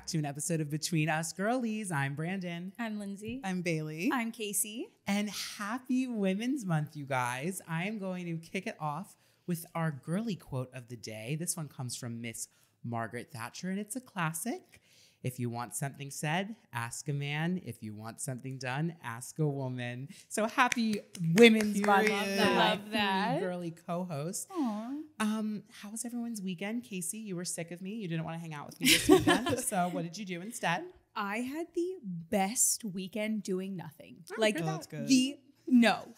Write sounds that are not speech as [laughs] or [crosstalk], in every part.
back to an episode of Between Us Girlies. I'm Brandon. I'm Lindsay. I'm Bailey. I'm Casey. And happy Women's Month, you guys. I am going to kick it off with our girly quote of the day. This one comes from Miss Margaret Thatcher, and it's a classic. If you want something said, ask a man. If you want something done, ask a woman. So happy Women's Month. Period. to Love that. three Girly co-host. Aww. Um, how was everyone's weekend? Casey, you were sick of me. You didn't want to hang out with me this weekend. [laughs] so what did you do instead? I had the best weekend doing nothing. Oh, like good. Oh, that's good. the no.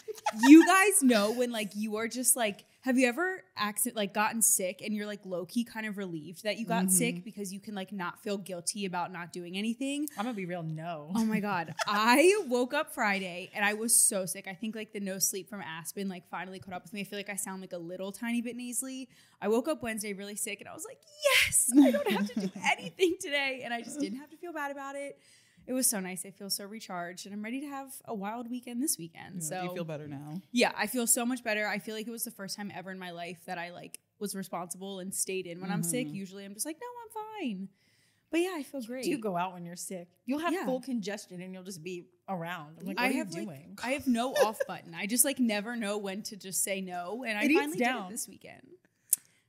you guys know when like you are just like have you ever accident like gotten sick and you're like low key kind of relieved that you got sick mm-hmm. because you can like not feel guilty about not doing anything? I'm gonna be real. No. Oh my god. [laughs] I woke up Friday and I was so sick. I think like the no sleep from Aspen like finally caught up with me. I feel like I sound like a little tiny bit nasally. I woke up Wednesday really sick and I was like, "Yes, I don't have to do [laughs] anything today." And I just didn't have to feel bad about it. It was so nice. I feel so recharged and I'm ready to have a wild weekend this weekend. Yeah, so you feel better now? yeah, I feel so much better. I feel like it was the first time ever in my life that I like was responsible and stayed in when I'm sick. Usually I'm just like, "No, I'm fine." But yeah, I feel great. Do you go out when you're sick? You'll have Yeah. full congestion and you'll just be around. I'm like, what I are have you like doing? I have no off [laughs] button. I just like never know when to just say no, and I It finally did it this weekend.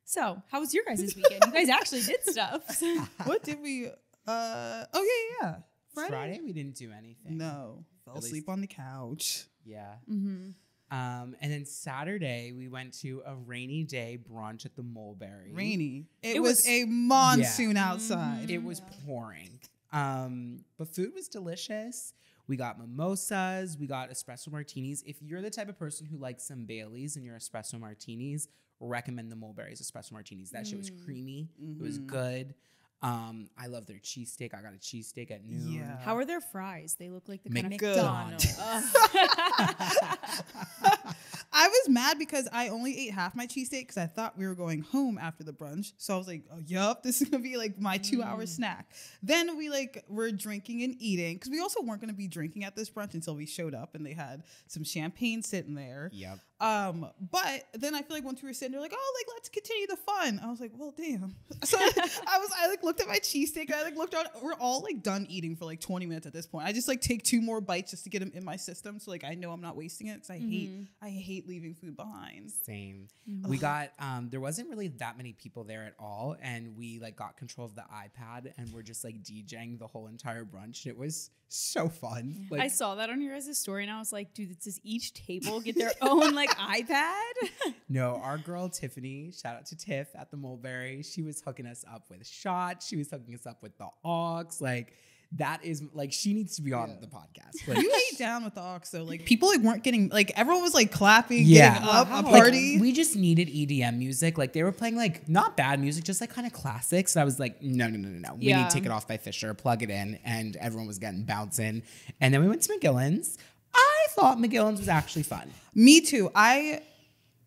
So, how was your guys' weekend? You guys actually did stuff. [laughs] what did we? Uh oh yeah yeah. Friday? Friday. we didn't do anything. No, fell At asleep least- on the couch. Yeah. mm-hmm. Um, and then Saturday we went to a rainy day brunch at the Mulberry. Rainy. It, It was, was- a monsoon outside. It was pouring. Um, but food was delicious. We got mimosas, we got espresso martinis. If you're the type of person who likes some Baileys and your espresso martinis, recommend the Mulberry's espresso martinis. That shit was creamy. It was Mhm. good. Um, I love their cheesesteak. I got a cheesesteak at noon. Yeah. How are their fries? They look like the kind of McDonald's. [laughs] I was mad because I only ate half my cheesesteak because I thought we were going home after the brunch. So I was like, oh, yup, this is gonna be like my two hour snack. Then we like were drinking and eating because we also weren't gonna be drinking at this brunch until we showed up and they had some champagne sitting there. Yep. Um, but then I feel like once we were sitting there, like, oh, like let's continue the fun. I was like, well, damn. [laughs] So I was, I like looked at my cheesesteak. I like looked out. We're all like done eating for like 20 minutes at this point. I just like take two more bites just to get them in my system, so like I know I'm not wasting it. Because I hate, I hate leaving food behind. Same. We got um there wasn't really that many people there at all and we like got control of the iPad and we're just like DJing the whole entire brunch. It was so fun. Like I saw that on your guys' story and I was like, dude, does each table get their [laughs] own like iPad? [laughs] no, our girl Tiffany, shout out to Tiff at the Mulberry. She was hooking us up with shots. She was hooking us up with the aux. Like that is like she needs to be on Yeah. the podcast. Like, [laughs] You ate down with the aux though. Like people like weren't getting like everyone was like clapping, Yeah. getting up, a Like, party. we just needed EDM music. Like they were playing like not bad music, just like kind of classics. And I was like, no, no, no, no, no. We Yeah. need to Take It Off by Fisher, plug it in. And everyone was getting bouncing. And then we went to McGillin's. I thought McGillin's was actually fun. Me too. I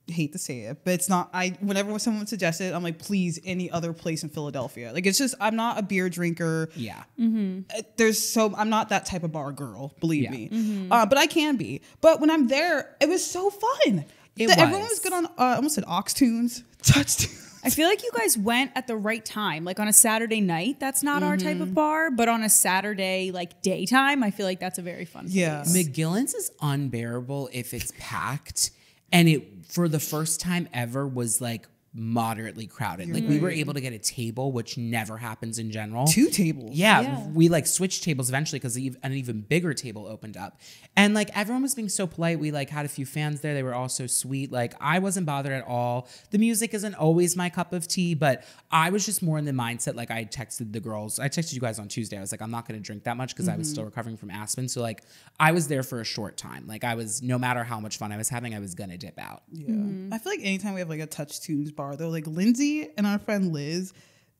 hate to say it, but it's not. I whenever someone suggests it, I'm like, please, any other place in Philadelphia. Like it's just I'm not a beer drinker. Yeah. Uh, There's so I'm not that type of bar girl. Believe Yeah. me. Uh, but I can be. But when I'm there, it was so fun. It The- Everyone was. was good on. Uh, I almost said Ox Tunes, [laughs] Touch Tunes. I feel like you guys went at the right time. Like on a Saturday night, that's not our type of bar, but on a Saturday like daytime, I feel like that's a very fun Yeah. place. McGillin's is unbearable if it's packed. And it, for the first time ever, was like moderately crowded. Like we were able to get a table, which never happens in general. Two tables. Yeah, Yeah. we like switched tables eventually because an even bigger table opened up, and like everyone was being so polite. We like had a few fans there; they were all so sweet. Like I wasn't bothered at all. The music isn't always my cup of tea, but I was just more in the mindset. Like I texted the girls, I texted you guys on Tuesday. I was like, I'm not going to drink that much because I was mm-hmm. still recovering from Aspen. So like I was there for a short time. Like I was, no matter how much fun I was having, I was gonna dip out. Yeah. Mm-hmm. I feel like anytime we have like a Touch Tunes bar, though, like Lindsay and our friend Liz,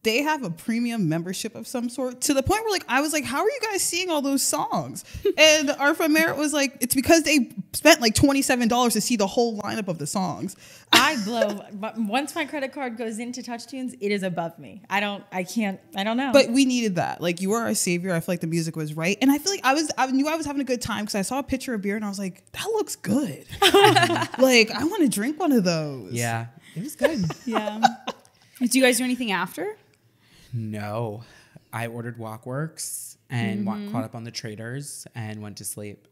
they have a premium membership of some sort to the point where like I was like, how are you guys seeing all those songs? [laughs] and our friend Merritt was like, it's because they spent like twenty seven dollars to see the whole lineup of the songs. [laughs] I blow. But once my credit card goes into TouchTunes, it is above me. I don't. I can't. I don't know. But we needed that. Like you were our savior. I feel like the music was right, and I feel like I was. I knew I was having a good time because I saw a picture of beer and I was like, that looks good. [laughs] like I want to drink one of those. Yeah, it was good. [laughs] Yeah. Did you guys do anything after? no, I ordered Wokworks and wa- mm-hmm. caught up on the Traitors and went to sleep.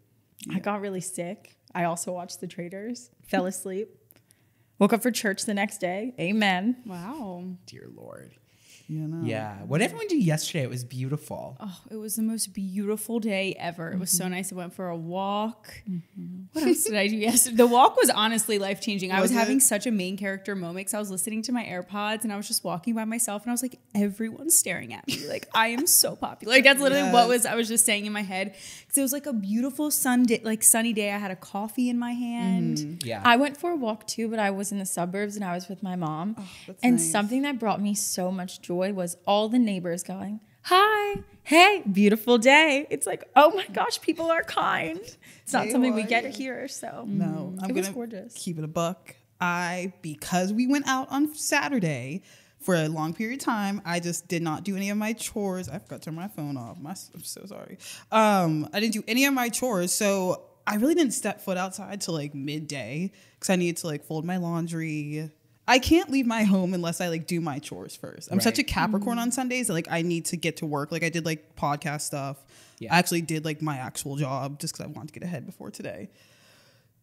I got really sick. I also watched The Traitors, fell asleep, woke up for church the next day. Amen. Wow. Dear Lord. You know. Yeah. What did everyone do yesterday? It was beautiful. Oh, it was the most beautiful day ever. It was Mm-hmm. so nice. I went for a walk. What else did I do yesterday? The walk was honestly life changing. I was, Was having such a main character moment 'cause I was listening to my AirPods and I was just walking by myself and I was like, everyone's staring at me. Like I am so popular. Like that's literally what was I was just saying in my head. Because it was like a beautiful sun day, like sunny day. I had a coffee in my hand. Mm-hmm. Yeah. I went for a walk too, but I was in the suburbs and I was with my mom. that's and nice. something that brought me so much joy was all the neighbors going, Hi, hey, beautiful day. It's like, oh my gosh, people are kind. It's not They something we get yeah. here. So No, I'm It was gonna gorgeous. keep it a buck. I because we went out on Saturday for a long period of time. I just did not do any of my chores. I forgot to turn my phone off. My, I'm so sorry. Um, I didn't do any of my chores, so I really didn't step foot outside till like midday because I needed to like fold my laundry. I can't leave my home unless I like do my chores first. I'm such a Right. Capricorn mm-hmm. on Sundays. that, Like I need to get to work. Like I did like podcast stuff. Yeah. I actually did like my actual job just because I wanted to get ahead before today.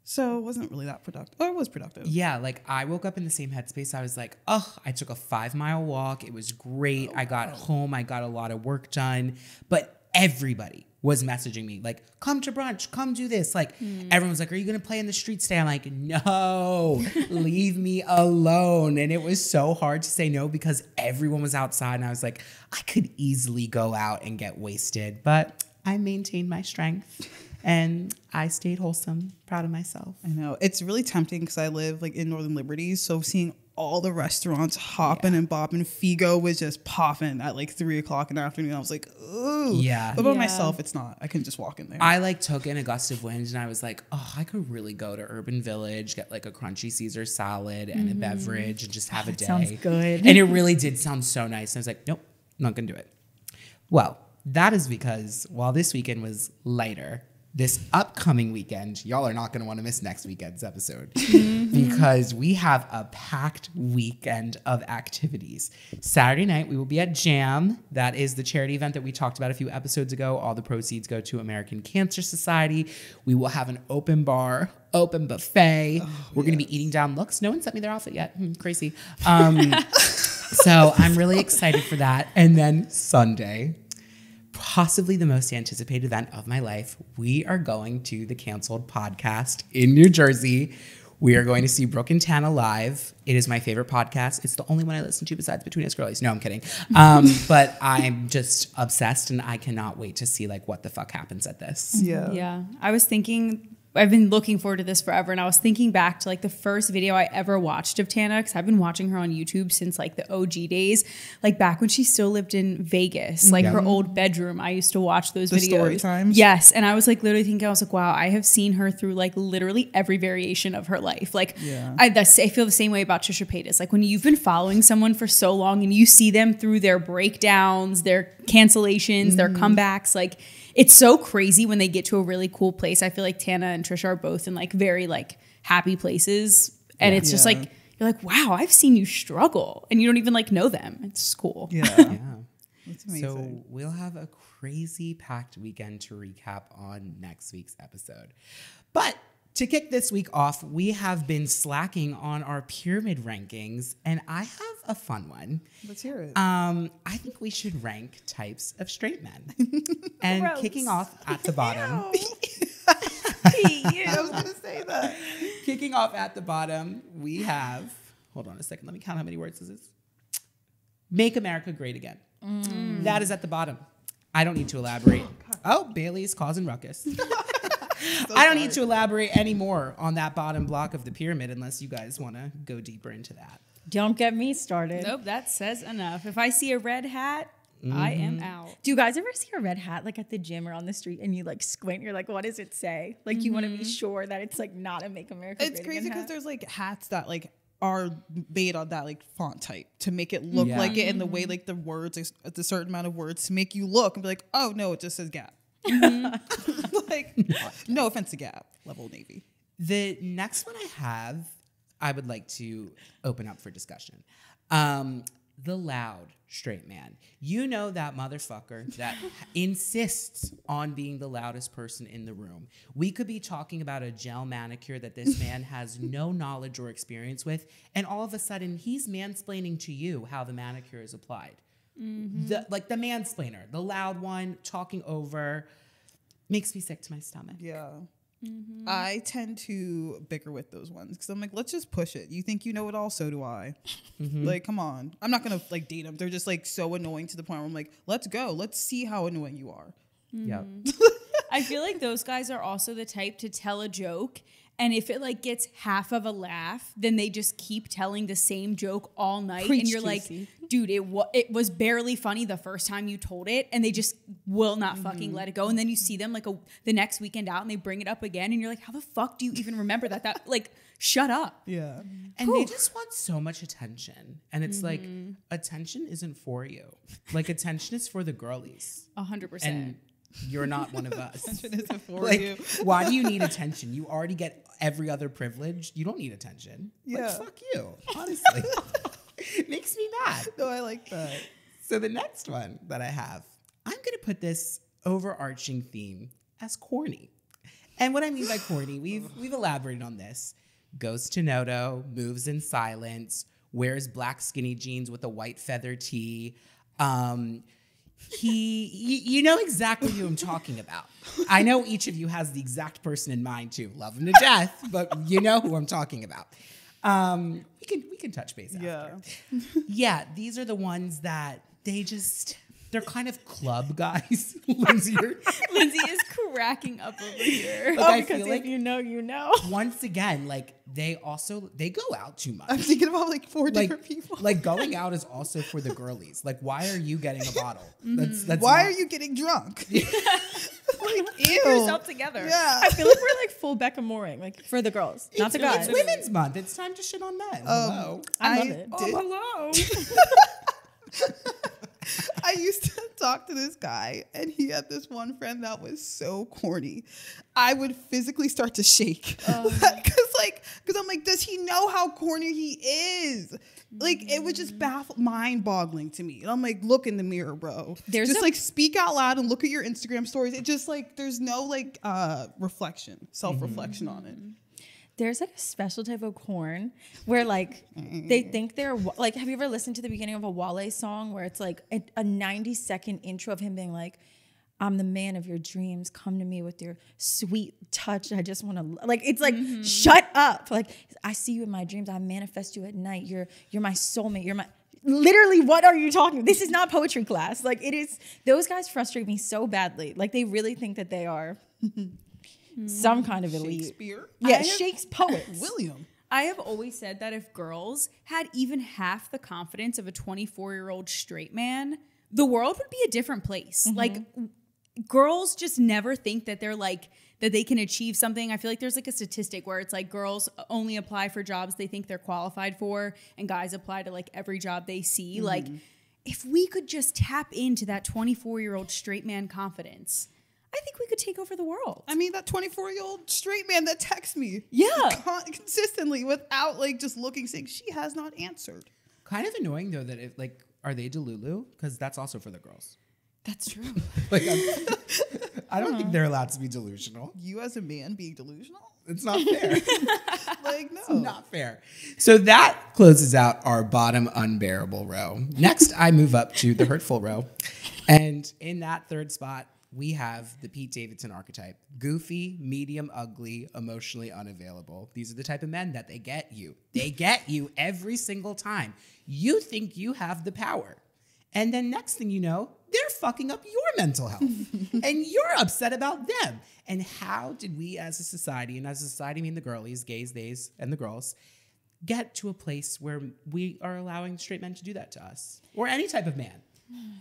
So it wasn't really that productive. Or oh, it was productive. Yeah, like I woke up in the same headspace. I was like, oh, I took a five mile walk. It was great. Oh, I got home. I got a lot of work done. But everybody was messaging me, like, come to brunch, come do this. Like, hmm. everyone's like, are you going to play in the streets today? I'm like, no, [laughs] leave me alone. And it was so hard to say no because everyone was outside. And I was like, I could easily go out and get wasted. But I maintained my strength and I stayed wholesome, proud of myself. I know. It's really tempting because I live like in Northern Liberties. So seeing all the restaurants hopping and bopping, Figo was just popping at like three o'clock in the afternoon. I was like, ooh. Yeah. But by Yeah. myself, it's not. I can just walk in there. I like took in a gust of wind and I was like, oh, I could really go to Urban Village, get like a crunchy Caesar salad and a mm-hmm. beverage and just have a [laughs] day. sounds good. And it really did sound so nice. And I was like, nope, not gonna do it. Well, that is because while this weekend was lighter, this upcoming weekend, y'all are not gonna want to miss next weekend's episode [laughs] [laughs] because we have a packed weekend of activities. Saturday night, we will be at Jam. That is the charity event that we talked about a few episodes ago. All the proceeds go to American Cancer Society. We will have an open bar, open buffet. We're gonna be eating down looks. No one sent me their outfit yet. Hmm, crazy. Um, [laughs] so I'm really excited for that. And then Sunday, possibly the most anticipated event of my life, we are going to the canceled podcast in New Jersey. We are going to see Brooke and Tana live. It is my favorite podcast. It's the only one I listen to besides Between Us Girlies. No, I'm kidding. Um, [laughs] but I'm just obsessed and I cannot wait to see like what the fuck happens at this. yeah. Yeah. I was thinking I've been looking forward to this forever and I was thinking back to like the first video I ever watched of Tana cuz I've been watching her on YouTube since like the OG days like back when she still lived in Vegas like her old bedroom. I used to watch those The videos. story times? yes and I was like literally thinking I was like wow I have seen her through like literally every variation of her life. Like Yeah. I that's, I feel the same way about Trisha Paytas. Like when you've been following someone for so long and you see them through their breakdowns their cancellations their mm-hmm. comebacks like it's so crazy when they get to a really cool place. I feel like Tana and Trisha are both in like very like happy places. And it's just Yeah. like you're like, wow, I've seen you struggle and you don't even like know them. It's cool. Yeah. [laughs] Yeah. It's amazing. So we'll have a crazy packed weekend to recap on next week's episode. But to kick this week off, we have been slacking on our pyramid rankings, and I have a fun one. Let's hear it. Um, I think we should rank types of straight men. [laughs] and Gross. kicking off at the bottom, [laughs] I was going to say that. kicking off at the bottom, we have. Hold on a second. Let me count how many words this is. Make America Great Again. That is at the bottom. I don't need to elaborate. Oh, Bailey's causing ruckus. [laughs] [laughs] I don't need to elaborate any more on that bottom block of the pyramid unless you guys want to go deeper into that. Don't get me started. Nope, that says enough. If I see a red hat, I am Mm-hmm. out. Do you guys ever see a red hat like at the gym or on the street and you like squint? You're like, what does it say? Like you want to be sure that it's like not a Make America It's crazy because there's like hats that like are made on that like font type to make it look Yeah. like it and the way like the words is it's a certain amount of words to make you look and be like, oh no, it just says Gap. [laughs] [laughs] like, no offense to Gap, level Navy. The next one I have, I would like to open up for discussion. Um, the loud straight man. You know that motherfucker [laughs] that insists on being the loudest person in the room. We could be talking about a gel manicure that this man has no knowledge or experience with, and all of a sudden he's mansplaining to you how the manicure is applied. Mm-hmm. The, like the mansplainer, the loud one, talking over, makes me sick to my stomach. Yeah. Mm-hmm. I tend to bicker with those ones because I'm like, let's just push it. You think you know it all, so do I. Mm-hmm. Like, come on. I'm not gonna like date them. They're just like so annoying to the point where I'm like, let's go. Let's see how annoying you are. Yeah. [laughs] I feel like those guys are also the type to tell a joke. And if it like gets half of a laugh, then they just keep telling the same joke all night, Preach, and you're like, "Dude, it wa- it was barely funny the first time you told it," and they just will not fucking mm-hmm. let it go. And then you see them like a, the next weekend out, and they bring it up again, and you're like, "How the fuck do you even remember that?" That like, shut up. Yeah. And they just want so much attention. And it's like, mm-hmm. attention isn't for you. Like, attention is for the girlies. A hundred percent. You're not one of [laughs] us. Attention isn't [laughs] for like, you. why do you need [laughs] attention? You already get every other privilege. You don't need attention. Yeah. Like, fuck you, honestly. it makes me mad. No, I like that. So the next one that I have, I'm going to put this overarching theme as corny. And what I mean by corny, [sighs] we've we've elaborated on this. Goes to Noto, moves in silence, wears black skinny jeans with a white feather tee. Um, he, you, you know exactly who I'm talking about. I know each of you has the exact person in mind too. Love him to death, but you know who I'm talking about. Um, we can we can touch base. Yeah. After. yeah. These are the ones that they just they're kind of club guys. [laughs] Lindsay, you're- [laughs] Lindsay is cracking up over here. like, Oh, I because feel if like you know, you know. once again, like they also they go out too much. I'm thinking about like four Like, different people. like [laughs] going out is also for the girlies. Like, why are you getting a bottle? That's that's Why not- are you getting drunk? like, Keep ew. yourself together. Yeah. I feel like we're like full Becca Mooring, like for the girls, not the It's- guys. It's Women's Month. It's time to shit on men. Um, hello. I love it. Oh, did- hello. I used to [laughs] talk to this guy, and he had this one friend that was so corny. I would physically start to shake [laughs] because, like, because I'm like, does he know how corny he is? Like, it was just baffle, mind-boggling to me. And I'm like, look in the mirror, bro. There's just like speak out loud and look at your Instagram stories. It just like there's no like uh reflection, self-reflection on it. There's like a special type of corn where like they think they're like. Have you ever listened to the beginning of a Wale song where it's like a, a 90 second intro of him being like, "I'm the man of your dreams. Come to me with your sweet touch. I just want to like." It's like, mm-hmm. shut up. Like I see you in my dreams. I manifest you at night. You're you're my soulmate. You're my literally what are you talking this is not poetry class like it is those guys frustrate me so badly like they really think that they are [laughs] some kind of elite Shakespeare, yeah, have- Shakes poets. [laughs] William. I have always said that if girls had even half the confidence of a 24 year old straight man, the world would be a different place. Mm-hmm. Like, w- girls just never think that they're like, that they can achieve something. I feel like there's like a statistic where it's like girls only apply for jobs they think they're qualified for, and guys apply to like every job they see. Like, mm-hmm. if we could just tap into that 24 year old straight man confidence, I think we could take over the world. I mean, that 24 year old straight man that texts me Yeah. con- consistently without like just looking, saying she has not answered. Kind of annoying though that if like are they Delulu? Because that's also for the girls. That's true. [laughs] Like I'm, I don't think they're allowed to be delusional. You as a man being delusional? It's not fair. [laughs] Like, [laughs] no. not fair. So that closes out our bottom unbearable row. Next, I move up to the hurtful row. And in that third spot, we have the Pete Davidson archetype goofy, medium, ugly, emotionally unavailable. These are the type of men that they get you. They [laughs] get you every single time. You think you have the power. And then next thing you know, they're fucking up your mental health. [laughs] and you're upset about them. And how did we as a society, and as a society I mean the girlies, gays, theys, and the girls, get to a place where we are allowing straight men to do that to us? Or any type of man.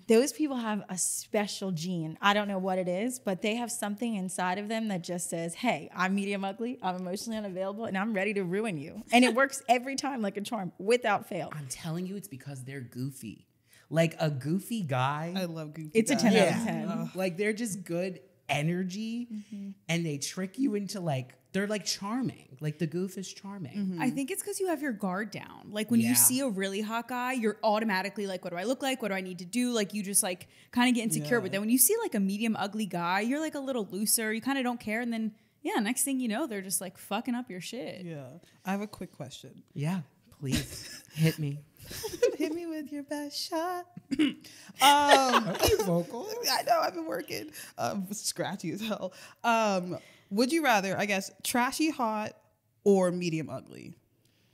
Those people have a special gene. I don't know what it is, but they have something inside of them that just says, "Hey, I'm medium ugly, I'm emotionally unavailable, and I'm ready to ruin you." And it works [laughs] every time like a charm, without fail. I'm telling you, it's because they're goofy. Like a goofy guy. I love goofy. It's a guys. 10 out of 10. Like they're just good energy Mm-hmm. and they trick you into like they're like charming. Like the goof is charming. I think it's because you have your guard down. Like when Yeah. you see a really hot guy, you're automatically like, what do I look like? What do I need to do? Like you just like kind of get insecure. Yeah. But then when you see like a medium ugly guy, you're like a little looser. You kind of don't care. And then, yeah, next thing you know, they're just like fucking up your shit. Yeah. I have a quick question. Yeah, please [laughs] hit me. [laughs] Hit me with your best shot. [clears throat] um, Okay, vocal. [laughs] I know I've been working. Um, scratchy as hell. Um, would you rather, I guess, trashy hot or medium ugly?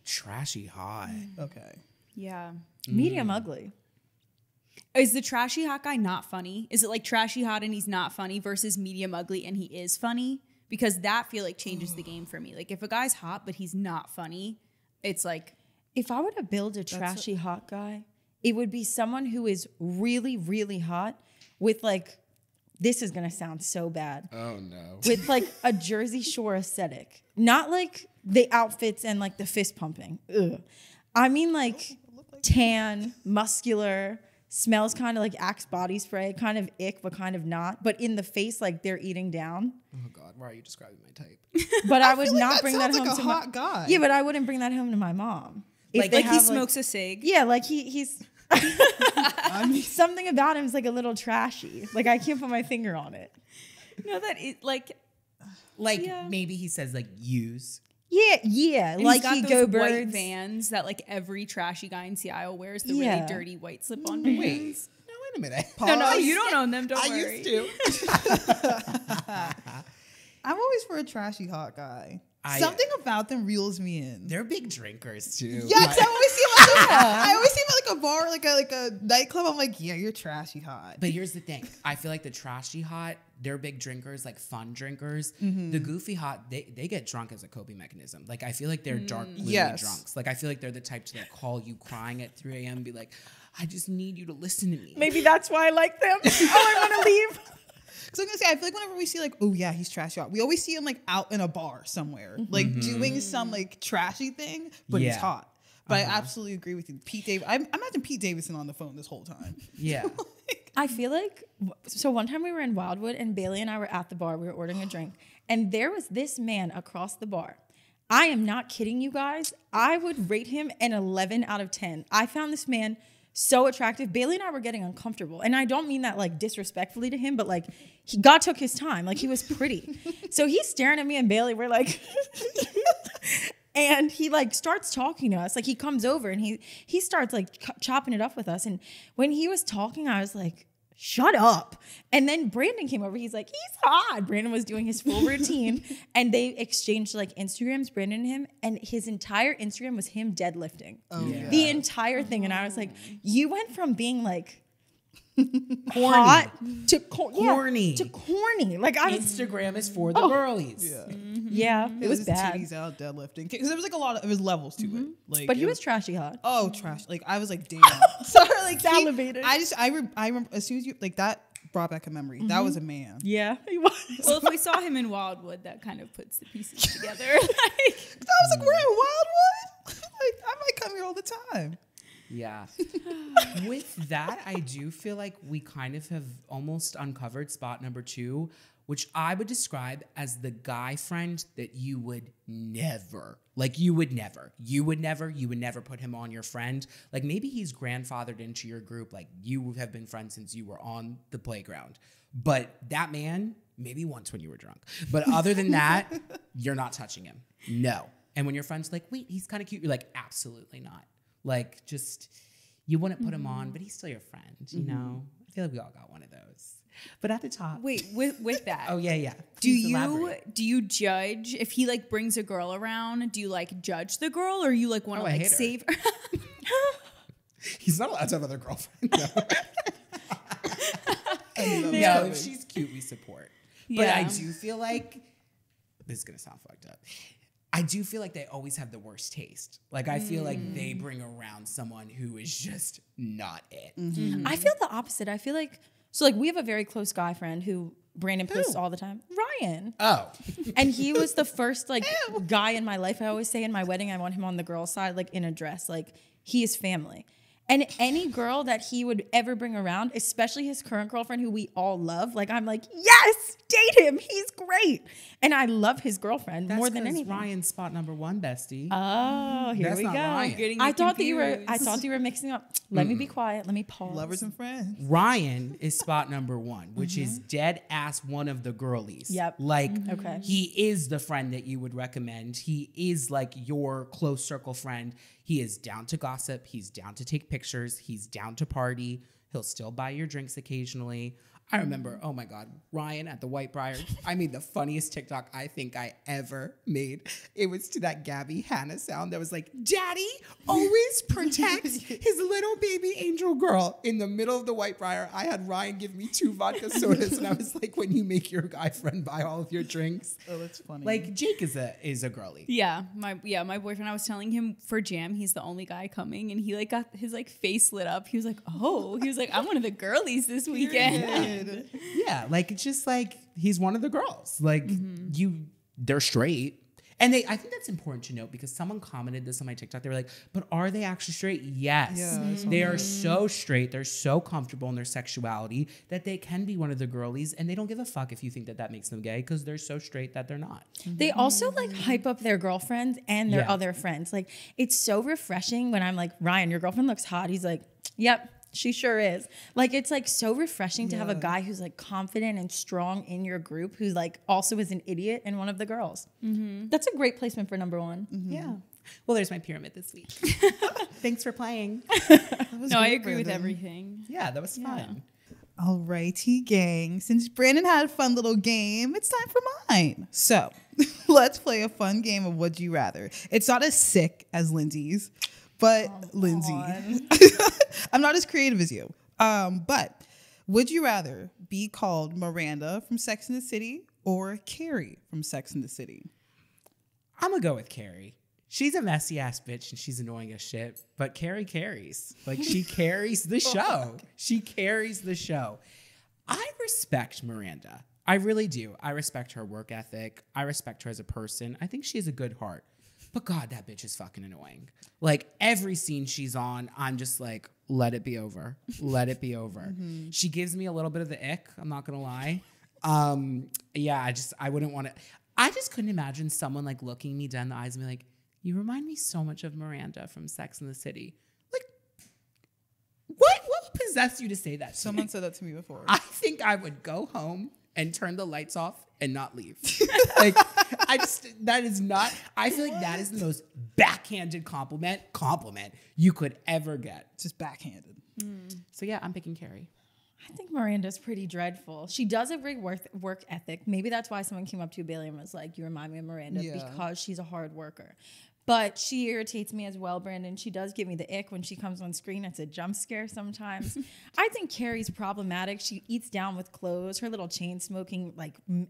Trashy hot. Okay. Yeah. Medium ugly. Is the trashy hot guy not funny? Is it like trashy hot and he's not funny versus medium ugly and he is funny? Because that feel like changes the [sighs] game for me. Like if a guy's hot but he's not funny, it's like If I were to build a trashy hot guy, it would be someone who is really, really hot with like, this is gonna sound so bad. Oh no. with like a Jersey Shore aesthetic, not like the outfits and like the fist pumping. Ugh. I mean like tan, muscular, smells kind of like Axe body spray, kind of ick, but kind of not. But in the face, like they're eating down. Oh god, why are you describing my type? But [laughs] I would feel like not that bring that home like a to hot my guy. Yeah, but I wouldn't bring that home to my mom. If Like- like he have, smokes a cig. Yeah, like he he's [laughs] [laughs] something about him is like a little trashy. Like I can't put my finger on it. No, that it like Like Yeah. maybe he says like use. Yeah, yeah. and like he's got he those go white birds. vans that like every trashy guy in Seattle wears. The Yeah. really dirty white slip on pants. Wait. No, wait a minute. [laughs] No, no, Pause. you don't own them. Don't I worry. used to. I'm always for a trashy hot guy. I- Something about them reels me in. They're big drinkers too. Yeah, Yes, I always see them at the, I always see them at like a bar, like a like a nightclub. I'm like, yeah, you're trashy hot. But here's the thing. I feel like the trashy hot, they're big drinkers, like fun drinkers. Mm-hmm. The goofy hot, they, they get drunk as a coping mechanism. Like I feel like they're dark gloomy Yes. drunks. Like I feel like they're the type to like call you crying at 3 a.m. and be like, I just need you to listen to me. Maybe that's why I like them. [laughs] oh, I want to leave. [laughs] Because I'm gonna say, I feel like whenever we see like, oh yeah, he's trashy hot, we always see him like out in a bar somewhere, mm-hmm. like doing some like trashy thing, but he's hot. But I uh-huh. absolutely agree with you, Pete Dav I imagine Pete Davidson on the phone this whole time. [laughs] Yeah. I feel like so one time we were in Wildwood and Bailey and I were at the bar. We were ordering a drink, [gasps] and there was this man across the bar. I am not kidding you guys. I would rate him an 11 out of 10. I found this man so attractive. Bailey and I were getting uncomfortable. And I don't mean that like disrespectfully to him, but like he God took his time. Like he was pretty. [laughs] so he's staring at me and Bailey. We're like [laughs] and he like starts talking to us like he comes over and he he starts like ch- chopping it up with us and when he was talking i was like shut up. And then brandon came over. He's like he's hot. Brandon was doing his full routine. [laughs] And they exchanged like instagrams brandon and him. And his entire instagram was him deadlifting. Oh, yeah. the entire thing. And i was like you went from being like [laughs] hot to cor- yeah, Corny. to corny. Like i was Instagram is for the Oh. Mm. Girlies. yeah mm-hmm. it was his bad Titties out deadlifting because there was like a lot of it was levels to it. Mm-hmm. Like, but he it was trashy hot oh trash. Like I was like, [laughs] damn. Sorry, like he- Salivated. I just I re- I remember as soon as you like that brought back a memory. That was a man. yeah he was Well, if we [laughs] saw him in Wildwood, that kind of puts the pieces [laughs] together. like, I was like, we're in Wildwood. like I might come here all the time. Yeah. With that, I do feel like we kind of have almost uncovered spot number two, which I would describe as the guy friend that you would never, like, you would never, you would never, you would never put him on your friend. Like, maybe he's grandfathered into your group. Like, you have been friends since you were on the playground. But that man, maybe once when you were drunk. But other than that, [laughs] you're not touching him. No. And when your friend's like, wait, he's kind of cute, you're like, absolutely not. Like, just you wouldn't put him on, mm-hmm. but he's still your friend, you mm-hmm. know? I feel like we all got one of those. But at the top. wait, with with that, [laughs] Oh, yeah, yeah. do Please you elaborate. do you judge if he like brings a girl around? Do you like judge the girl, or you like want to Oh, like hate her. save? [laughs] He's not allowed to have other girlfriends. [laughs] No, no, if she's cute, we support. But I do feel like this is gonna sound fucked up. I do feel like they always have the worst taste. Like I feel like they Mm. bring around someone who is just not it. I feel the opposite. I feel like so like we have a very close guy friend who Brandon posts all the time. Ryan. Oh, [laughs] And he was the first like [laughs] guy in my life. I always say in my wedding I want him on the girl side, like in a dress. Like he is family. And any girl that he would ever bring around, especially his current girlfriend, who we all love, like I'm like, yes, date him. He's great. And I love his girlfriend more than anything. Ryan's spot number one, bestie. Oh, here That's we not go. Ryan. I it thought that you were. I thought you were mixing up. Let me be quiet. Let me pause. Lovers and friends. Ryan is spot number one, which is mm-hmm. dead ass one of the girlies. Yep. Like, mm-hmm. Okay. he is the friend that you would recommend. He is like your close circle friend. He is down to gossip. He's down to take pictures. He's down to party. He'll still buy your drinks occasionally. I remember, oh my God, Ryan at the Whitebriar. I made the funniest TikTok I think I ever made. It was to that Gabby Hanna sound that was like, Daddy always [laughs] protects his little baby angel girl. In the middle of the Whitebriar, I had Ryan give me two vodka sodas, and I was like, when you make your guy friend buy all of your drinks. Oh, that's funny. Like Jake is a is a girly. Yeah, my yeah, my boyfriend. I was telling him for jam, he's the only guy coming, and he like got his like face lit up. He was like, "Oh," he was like, "I'm one of the girlies this weekend." Period. Yeah, like it's just like he's one of the girls. Like mm-hmm. you, they're straight. And they, I think that's important to note because someone commented this on my TikTok. They were like, "But are they actually straight?" Yes, Yeah, they are so straight. They're so comfortable in their sexuality that they can be one of the girlies, and they don't give a fuck if you think that that makes them gay because they're so straight that they're not. Mm-hmm. They also like hype up their girlfriends and their Yeah. other friends. Like it's so refreshing when I'm like, Ryan, your girlfriend looks hot. He's like, Yep, she sure is. Like it's like so refreshing to have a guy who's like confident and strong in your group, who like also is an idiot and one of the girls. Mm-hmm. That's a great placement for number one. Mm-hmm. Yeah. Well, there's my pyramid this week. [laughs] Thanks for playing. [laughs] No, I agree with everything. Yeah, that was fun. Alrighty, gang. Since Brandon had a fun little game, it's time for mine. So [laughs] let's play a fun game of Would You Rather. It's not as sick as Lindsay's, but Lindsay, [laughs] I'm not as creative as you. Um, but would you rather be called Miranda from Sex and the City or Carrie from Sex and the City? I'm gonna go with Carrie. She's a messy ass bitch and she's annoying as shit, but Carrie carries. Like she [laughs] carries the show. She carries the show. I respect Miranda. I really do. I respect her work ethic. I respect her as a person. I think she has a good heart. But God, that bitch is fucking annoying. Like every scene she's on, I'm just like, let it be over. Let it be over. [laughs] She gives me a little bit of the ick. I'm not gonna lie. Um, yeah, I just I wouldn't want to. I just couldn't imagine someone like looking me down the eyes and be like, "You remind me so much of Miranda from Sex and the City." Like, what what possessed you to say that? to me? Someone said that to me before. [laughs] I think I would go home and turn the lights off and not leave. [laughs] like I just that is not I feel like that is the most backhanded compliment compliment you could ever get. Just backhanded. So yeah, I'm picking Carrie. I think Miranda's pretty dreadful. She does have great work work ethic. Maybe that's why someone came up to you, Bailey and was like, "You remind me of Miranda Yeah. because she's a hard worker." But she irritates me as well, Brandon. She does give me the ick when she comes on screen. It's a jump scare sometimes. [laughs] I think Carrie's problematic. She eats down with clothes. Her little chain smoking like m-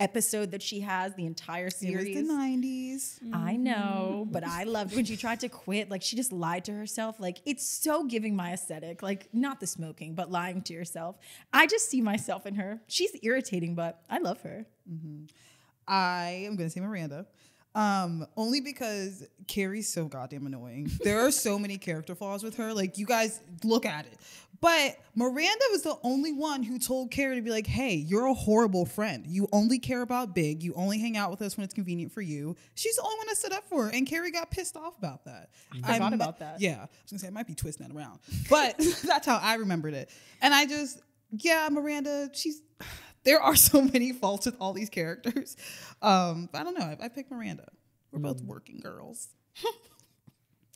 episode that she has the entire series. It was the 90s. I know, but I loved when she tried to quit. Like she just lied to herself. Like it's so giving my aesthetic. Like not the smoking, but lying to yourself. I just see myself in her. She's irritating, but I love her. I am gonna say Miranda. Um, only because Carrie's so goddamn annoying. There are so many character flaws with her. Like you guys look at it. But Miranda was the only one who told Carrie to be like, hey, you're a horrible friend. You only care about big. You only hang out with us when it's convenient for you. She's the only one that stood up for her. And Carrie got pissed off about that. I forgot mi- about that. Yeah. I was gonna say I might be twisting that around. But [laughs] that's how I remembered it. And I just, yeah, Miranda, she's [sighs] there are so many faults with all these characters. Um, but I don't know. I, I picked Miranda. We're both working girls. [laughs]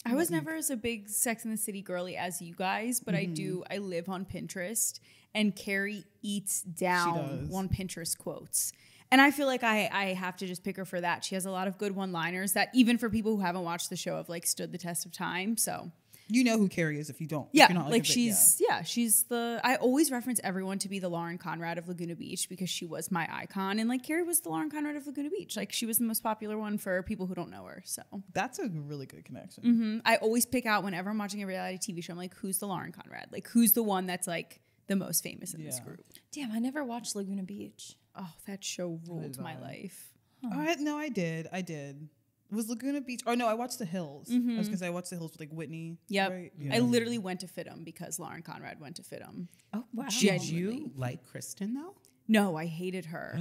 I was mm-hmm. never as a big Sex in the City girly as you guys, but I do. Mm-hmm. I live on Pinterest, and Carrie eats down on Pinterest quotes. And I feel like I, I have to just pick her for that. She has a lot of good one liners that, even for people who haven't watched the show, have like stood the test of time. So You know who Carrie is if you don't. if yeah, you're not, like, a big- she's yeah. she's the. I always reference everyone to be the Lauren Conrad of Laguna Beach because she was my icon, and like Carrie was the Lauren Conrad of Laguna Beach. Like she was the most popular one for people who don't know her. So That's a really good connection. Mhm. I always pick out whenever I'm watching a reality TV show. I'm like, who's the Lauren Conrad? Like, who's the one that's like the most famous in this group? Damn, I never watched Laguna Beach. Oh, that show ruled my life. I, no, I did. I did. Was Laguna Beach. Oh no, I watched The Hills. I was mm-hmm. gonna say I watched The Hills with like Whitney. Yep. right? I literally went to FIDM because Lauren Conrad went to FIDM. Oh wow. Did you like Kristin though? No, I hated her.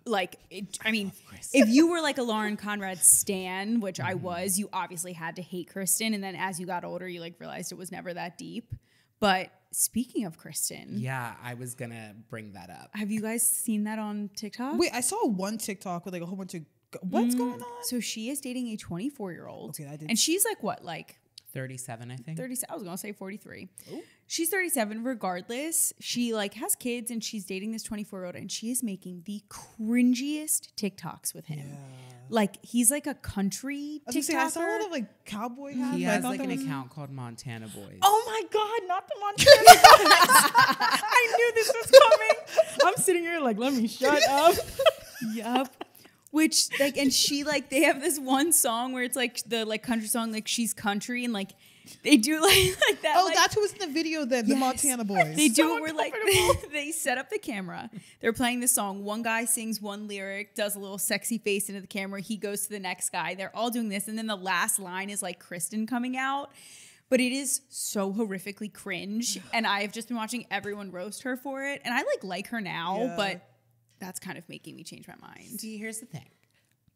[gasps] like, it, I mean, if you were like a Lauren Conrad stan, which I mm-hmm. was, you obviously had to hate Kristin. And then as you got older, you like realized it was never that deep. But speaking of Kristin, Yeah, I was gonna bring that up. have you guys seen that on TikTok? Wait, I saw one TikTok with like a whole bunch of what's going mm. on? So she is dating a 24 year old. Okay, I did- And she's like, what, like 37, I think. 30 I was going to say 43. She's 37 regardless. She like has kids and she's dating this 24-year-old and she is making the cringiest TikToks with him. Like he's like a country I was say, I saw a lot of like cowboy hats. He but I has like that an was- account called Montana Boyz. Oh my god, not the Montana. [laughs] I knew this was coming. I'm sitting here like, let me shut up. [laughs] Yep. Which like and she [laughs] like they have this one song where it's like the like country song like she's country and like they do [laughs] like like that. Oh, like, that's who was in the video then, the Yes. Montana Boyz. They do it where like they, [laughs] they set up the camera. They're playing the song. One guy sings one lyric, does a little sexy face into the camera. He goes to the next guy. They're all doing this, and then the last line is like Kristin coming out. But it is so horrifically cringe, and I have just been watching everyone roast her for it. And I like like her now, Yeah. but that's kind of making me change my mind. See, here's the thing.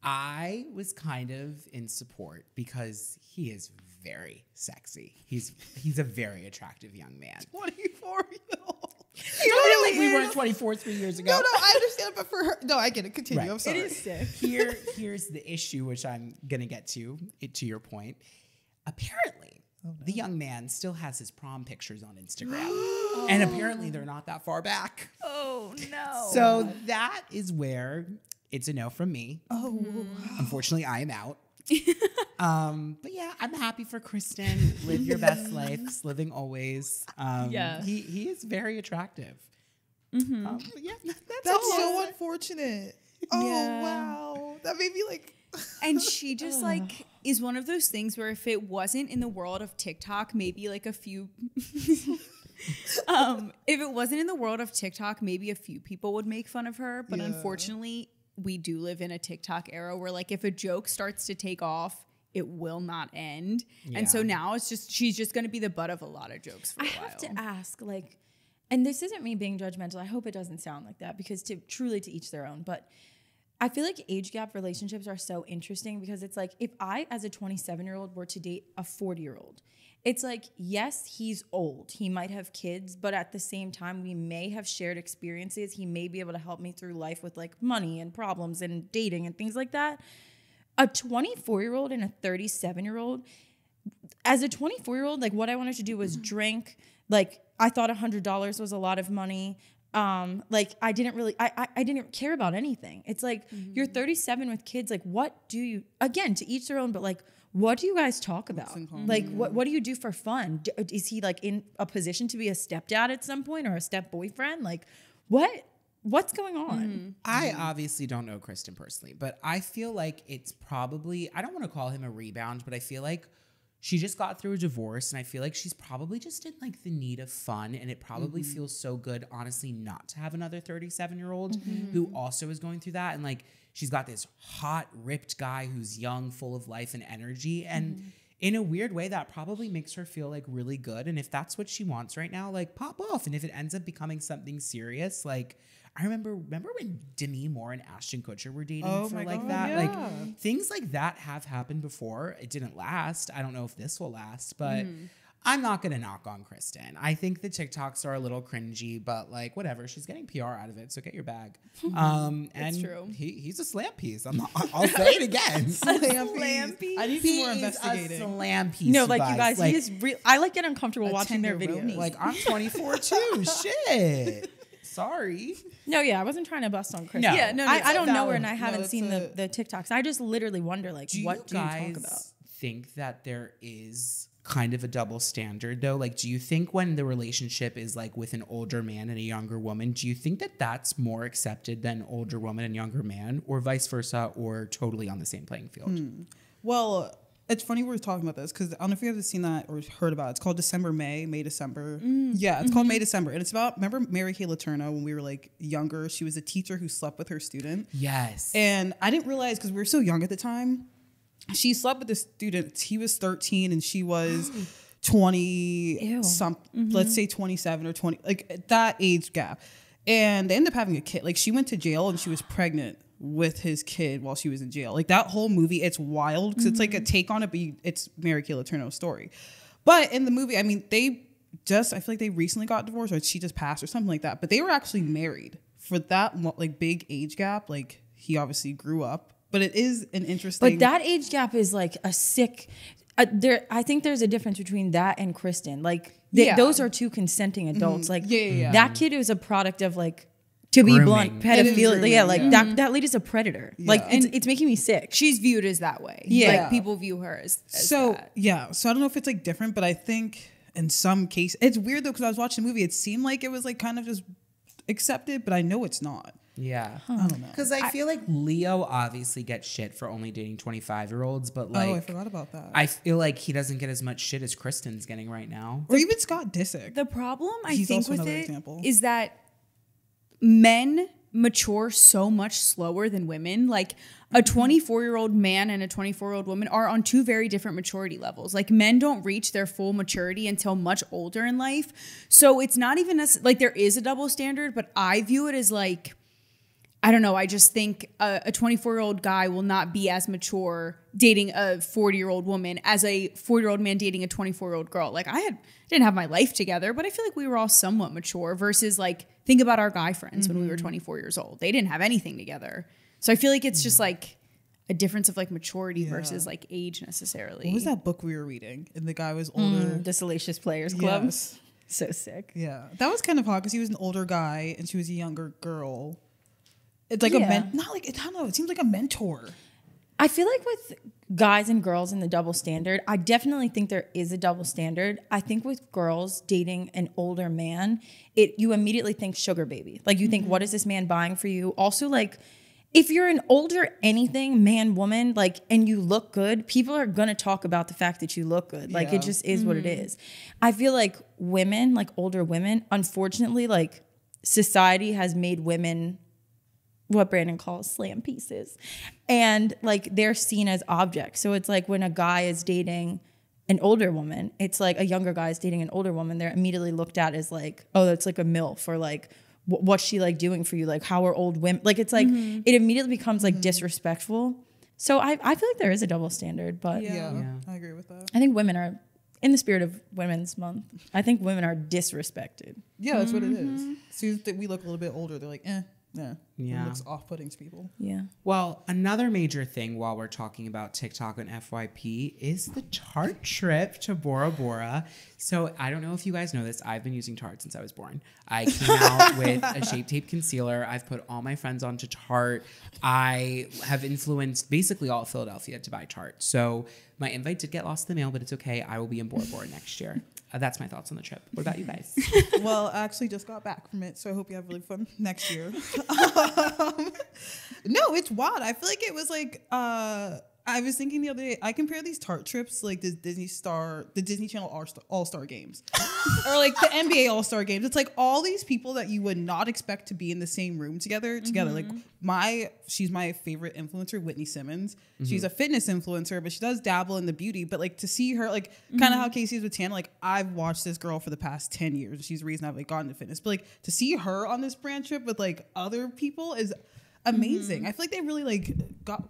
I was kind of in support because he is very sexy. He's he's a very attractive young man. [laughs] 24 years old. [laughs] You don't think we weren't 24 three years ago? No, no, I understand, but for her, no, I get it. Continue. Right. I'm It sorry. sick. [laughs] Here, here's the issue, which I'm gonna get to. It to your point. Apparently, oh, the young man still has his prom pictures on Instagram, [gasps] and apparently they're not that far back. Oh no! So that is where it's a no from me. Oh, Unfortunately, I am out. [laughs] um, but yeah, I'm happy for Kristin. Live your best [laughs] life, living always. Um, Yeah. he he is very attractive. Um, but yeah, that's, that's all. so unfortunate. Oh Yeah. wow, that made me like. [laughs] and she just like is one of those things where if it wasn't in the world of TikTok, maybe like a few [laughs] um if it wasn't in the world of TikTok, maybe a few people would make fun of her, but Yeah. unfortunately, we do live in a TikTok era where like if a joke starts to take off, it will not end. And so now it's just she's just going to be the butt of a lot of jokes for a I while. have to ask, like, and this isn't me being judgmental. I hope it doesn't sound like that because to truly to each their own. But I feel like age gap relationships are so interesting because it's like if I, as a 27 year old, were to date a 40 year old, it's like, yes, he's old. He might have kids, but at the same time, we may have shared experiences. He may be able to help me through life with like money and problems and dating and things like that. A 24 year old and a 37 year old, as a 24 year old, like what I wanted to do was drink. Like I thought $100 was a lot of money. Um, like I didn't really, I, I, I didn't care about anything. It's like you're 37 with kids. Like what do you, again, to each their own, but like, what do you guys talk about? Like, what, what do you do for fun? D- uh, is he like in a position to be a stepdad at some point or a step boyfriend? Like, what, what's going on? I obviously don't know Kristin personally, but I feel like it's probably, I don't want to call him a rebound, but I feel like she just got through a divorce and I feel like she's probably just in like the need of fun. And it probably feels so good, honestly, not to have another 37 year old who also is going through that. And like, she's got this hot, ripped guy who's young, full of life and energy. And in a weird way, that probably makes her feel like really good. And if that's what she wants right now, like pop off. And if it ends up becoming something serious, like, I remember remember when Demi Moore and Ashton Kutcher were dating Oh for like God, that. yeah. Like things like that have happened before. It didn't last. I don't know if this will last, but Hmm. I'm not gonna knock on Kristin. I think the TikToks are a little cringy, but like whatever. She's getting PR out of it, so get your bag. [laughs] Um, and true. He, he's a slam piece. I'm not, I'll say it again. [laughs] Slam piece. I need to be he more is a investigating. slam piece. No, like you guys, Like, he is real. I like get uncomfortable watching their tenderoni. videos. like I'm 24 [laughs] too. Shit. Sorry. No, yeah, I wasn't trying to bust on Chris. No. Yeah, no, no, I, I don't know her, and I haven't it's seen the, a- the TikToks. I just literally wonder, like, Do what you do you guys talk about? think that there is kind of a double standard though? Like, do you think when the relationship is like with an older man and a younger woman, do you think that that's more accepted than older woman and younger man, or vice versa, or totally on the same playing field? Hmm. Well, it's funny we're talking about this because I don't know if you guys seen that or heard about it. It's called December May, May December. Mm. Yeah, it's called mm-hmm. May December, and it's about remember Mary Kay Letourneau when we were like younger. She was a teacher who slept with her student, Yes. and I didn't realize because we were so young at the time. She slept with this student. He was 13 and she was [gasps] 20 Ew. some mm-hmm. let's say 27 or 20 like that age gap. And they ended up having a kid. Like she went to jail and she was pregnant with his kid while she was in jail. Like that whole movie, it's wild because it's like a mm-hmm. take on it, but you, it's Mary Kay Letourneau's story. But in the movie, I mean, they just I feel like they recently got divorced or she just passed or something like that. But they were actually married for that like big age gap. Like he obviously grew up, but it is an interesting. But that age gap is like a sick. Uh, there, I think there's a difference between that and Kristen. Like th- Yeah. those are two consenting adults. Like Yeah, yeah, yeah. that kid is a product of like. To be Grooming. blunt, pedophilia. grooming, Yeah, like yeah. that. That lady's a predator. Like Yeah. it's, it's making me sick. She's viewed as that way. Yeah. Like people view her as, as so that. yeah. So I don't know if it's like different, but I think in some cases it's weird though because I was watching the movie. It seemed like it was like kind of just accepted, but I know it's not. Yeah. I don't know. Because I feel like Leo obviously gets shit for only dating 25 year olds, but like, oh, I forgot about that. I feel like he doesn't get as much shit as Kristen's getting right now. or even Scott Disick. The problem I He's think also with another it is example. that men mature so much slower than women. Like a mm-hmm. 24 year old man and a 24 year old woman are on two very different maturity levels. Like men don't reach their full maturity until much older in life. So it's not even necess- like there is a double standard, but I view it as like, I don't know. I just think a 24 year old guy will not be as mature dating a 40 year old woman as a 40 year old man dating a 24 year old girl. Like I had didn't have my life together, but I feel like we were all somewhat mature. Versus like think about our guy friends when we Mm-hmm. were 24 years old. They didn't have anything together. So I feel like it's Mm. just like a difference of like maturity versus like age necessarily. what was that book we were reading? And the guy was older. the Salacious Players Club. Yes. [laughs] So sick. Yeah, that was kind of hot because he was an older guy and she was a younger girl. It's like a Yeah. men, not like I don't know. It seems like a mentor. I feel like with guys and girls in the double standard, I definitely think there is a double standard. I think with girls dating an older man, it you immediately think sugar baby. Like you think, mm-hmm. what is this man buying for you? Also, like if you're an older anything man, woman, like and you look good, people are gonna talk about the fact that you look good. Like Yeah. it just is what it mm-hmm. is. I feel like women, like older women, unfortunately, like society has made women what Brandon calls slam pieces. And like they're seen as objects. So it's like when a guy is dating an older woman, it's like a younger guy is dating an older woman, they're immediately looked at as like, oh, that's like a MILF or like, what's she like doing for you? Like, how are old women? Like, it's like, mm-hmm. it immediately becomes like mm-hmm. disrespectful. So I, I feel like there is a double standard, but Yeah, Yeah. I agree with that. I think women are, in the spirit of Women's Month, I think women are disrespected. Yeah, that's what it is. As soon as we look a little bit older, they're like, eh, yeah, Yeah. It looks off-putting to people. Yeah. Well, another major thing while we're talking about TikTok and FYP is the Tarte trip to Bora Bora. So I don't know if you guys know this. I've been using Tarte since I was born. I came [laughs] out with a Shape Tape concealer. I've put all my friends onto Tarte. I have influenced basically all of Philadelphia to buy Tarte. So my invite did get lost in the mail, but it's okay. I will be in Bora Bora next year. Uh, that's my thoughts on the trip. What about you [laughs] guys? well, I actually just got back from it, so I hope you have really fun next year. [laughs] [laughs] um, no, it's wild. I feel like it was like uh I was thinking the other day. I compare these Tarte trips like the Disney Star, the Disney Channel All Star games, [laughs] or like the NBA All Star games. It's like all these people that you would not expect to be in the same room together. Together, like mm-hmm. my, she's my favorite influencer, Whitney Simmons. Mm-hmm. She's a fitness influencer, but she does dabble in the beauty. But like to see her, like kind of mm-hmm. how Casey's with Tana. Like I've watched this girl for the past ten years. She's the reason I've like gotten to fitness. But like to see her on this brand trip with like other people is amazing. I feel like they really like got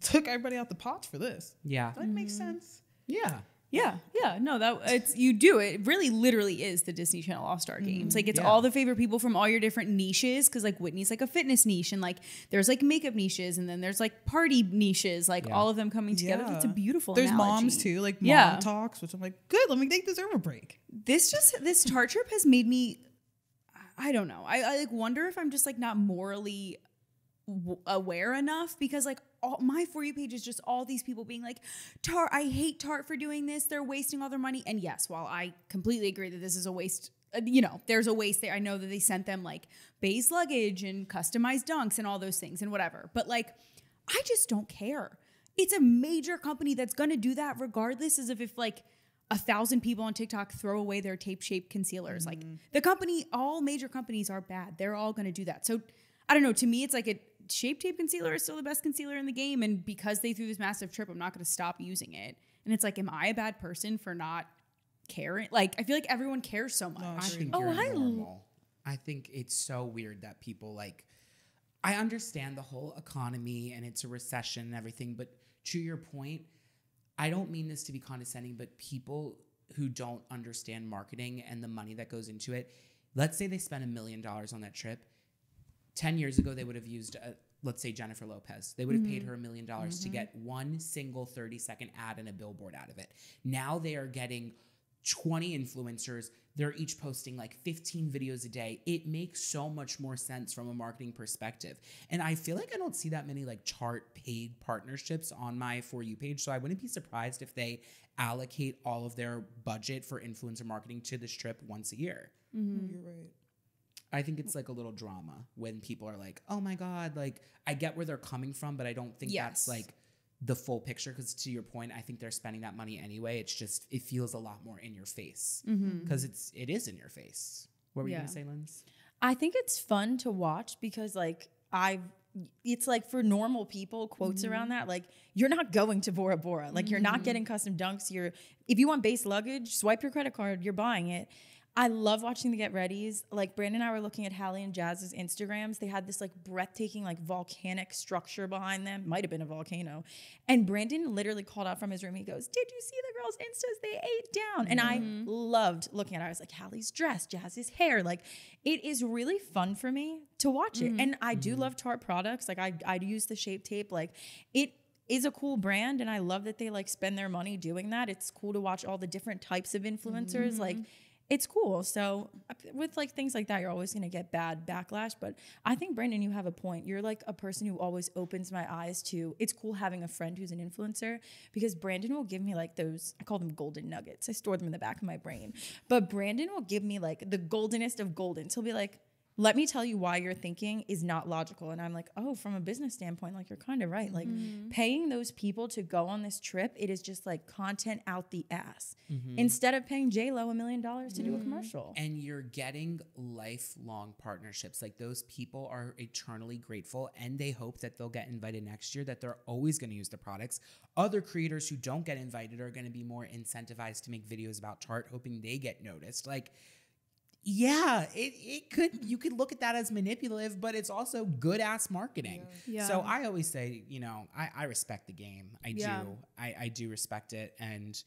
took everybody out the pots for this. Yeah. That makes mm. sense. Yeah. Yeah, yeah, no, that it's you do it. Really, literally is the Disney Channel All Star mm-hmm. Games. Like it's Yeah. all the favorite people from all your different niches. Because like Whitney's like a fitness niche, and like there's like makeup niches, and then there's like party niches. Like Yeah. all of them coming together. It's a Yeah. beautiful. There's analogy. moms too, like mom Yeah. talks, which I'm like, good. Let me they deserve a break. This just this Tarte trip has made me. I don't know. I, I like wonder if I'm just like not morally w- aware enough because like all my for you page is just all these people being like Tarte i hate Tarte for doing this they're wasting all their money and yes while i completely agree that this is a waste uh, you know there's a waste there i know that they sent them like base luggage and customized dunks and all those things and whatever but like i just don't care it's a major company that's going to do that regardless as if if like a thousand people on TikTok throw away their tape shaped concealers. Like the company, all major companies are bad. They're all going to do that. So I don't know. To me, it's like it Shape Tape Concealer is still the best concealer in the game. And because they threw this massive trip, I'm not going to stop using it. And it's like, am I a bad person for not caring? Like, I feel like everyone cares so much. I think Oh, you're I l- normal. I think it's so weird that people like. I understand the whole economy and it's a recession and everything, but to your point, I don't mean this to be condescending, but people who don't understand marketing and the money that goes into it, let's say they spend a million dollars on that trip. 10 years ago, they would have used, a, let's say, Jennifer Lopez. They would have paid mm-hmm. her a million dollars to mm-hmm. get one single 30 second ad and a billboard out of it. Now they are getting 20 influencers. They're each posting like 15 videos a day. It makes so much more sense from a marketing perspective. And I feel like I don't see that many like Tarte paid partnerships on my For You page. So I wouldn't be surprised if they allocate all of their budget for influencer marketing to this trip once a year. Mm-hmm. You're right. I think it's like a little drama when people are like, "Oh my god!" Like I get where they're coming from, but I don't think Yes. that's like the full picture. Because to your point, I think they're spending that money anyway. It's just it feels a lot more in your face mm-hmm. because it's it is in your face. What were you gonna say, Linz? I think it's fun to watch because like I've it's like for normal people quotes around mm-hmm. that like you're not going to Bora Bora like you're not mm-hmm. getting custom dunks you're if you want base luggage swipe your credit card you're buying it I love watching the get readies. Like Brandon and I were looking at Hallie and Jazz's Instagrams. They had this like breathtaking like volcanic structure behind them. Might have been a volcano. And Brandon literally called out from his room. He goes did you see the girls instas? They ate down. And I mm-hmm. loved looking at it I was like Hallie's dress Jazz's hair. Like it is really fun for me to watch it. Mm-hmm. And I do mm-hmm. love Tarte products. Like I I use the shape tape. Like it is a cool brand and I love that they like spend their money doing that. It's cool to watch all the different types of influencers. Like it's cool. So uh, with like things like that, you're always gonna get bad backlash. But I think Brandon, you have a point. You're like a person who always opens my eyes to. It's cool having a friend who's an influencer because Brandon will give me like those. I call them golden nuggets. I store them in the back of my brain. But Brandon will give me like the goldenest of goldens. He'll be like. Let me tell you why your thinking is not logical. And I'm like, oh, from a business standpoint, like you're kind of right. Like mm-hmm. paying those people to go on this trip, it is just like content out the ass. Mm-hmm. Instead of paying J Lo a million dollars to do a mm-hmm. commercial. and you're getting lifelong partnerships. Like those people are eternally grateful and they hope that they'll get invited next year, that they're always going to use the products. Other creators who don't get invited are going to be more incentivized to make videos about Tarte, hoping they get noticed. Like, yeah, it, it could you could look at that as manipulative, but it's also good ass marketing. Yeah. So I always say, you know, I, I respect the game. I Yeah. do. I, I do respect it. And